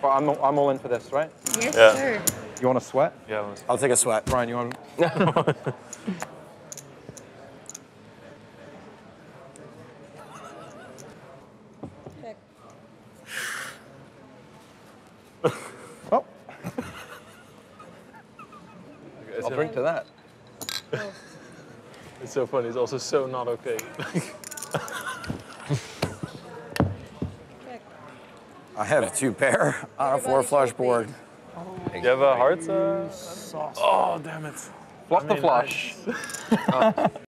But I'm, I'm all in for this, right? Yes, Yeah. sir. You want to sweat? Yeah. let's- I'll take a sweat. Brian, you want? oh, I'll drink to that. It's so funny. It's also so not okay. I have two pair on a four flush board. you have a heart? Uh... Oh, damn it. Flop the mean, flush.